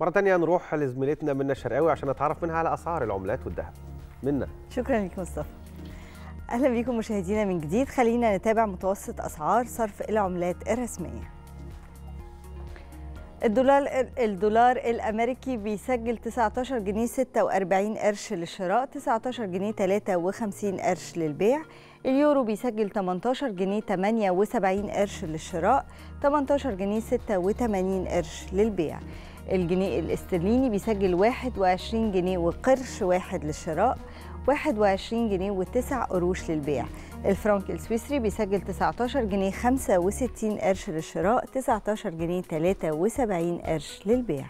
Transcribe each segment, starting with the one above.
مرة تانية نروح لزميلتنا منى الشرقاوي عشان نتعرف منها على أسعار العملات والذهب. منى شكرا لك مصطفى. أهلا بكم مشاهدينا من جديد. خلينا نتابع متوسط أسعار صرف العملات الرسمية. الدولار الدولار الأمريكي بيسجل 19 جنيه 46 قرش للشراء 19 جنيه 53 قرش للبيع. اليورو بيسجل 18 جنيه 78 قرش للشراء 18 جنيه 86 قرش للبيع. الجنيه الاسترليني بيسجل 21 جنيه وقرش واحد للشراء 21 جنيه و9 قروش للبيع. الفرنك السويسري بيسجل 19 جنيه 65 قرش للشراء 19 جنيه 73 قرش للبيع.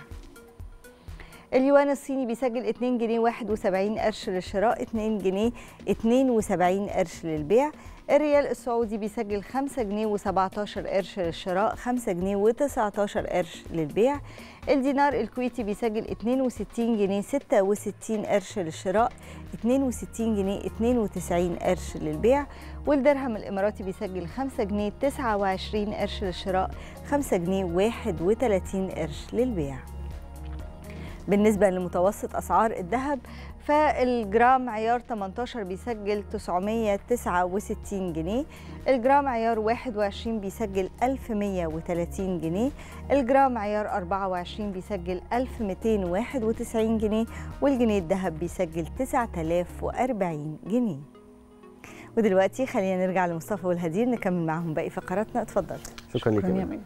اليوان الصيني بيسجل 2 جنيه 71 قرش للشراء 2 جنيه 72 قرش للبيع. الريال السعودي بيسجل 5 جنيه و17 قرش للشراء 5 جنيه و19 قرش للبيع. الدينار الكويتي بيسجل 62 جنيه 66 قرش للشراء 62 جنيه 92 قرش للبيع. والدرهم الإماراتي بيسجل 5 جنيه 29 قرش للشراء 5 جنيه 31 قرش للبيع. بالنسبة لمتوسط أسعار الذهب فالجرام عيار 18 بيسجل 969 جنيه الجرام عيار 21 بيسجل 1130 جنيه الجرام عيار 24 بيسجل 1291 جنيه والجنيه الذهب بيسجل 9040 جنيه ودلوقتي خلينا نرجع لمصطفى والهدير نكمل معهم باقي فقراتنا اتفضل شكرا لك شكراً يا. منى.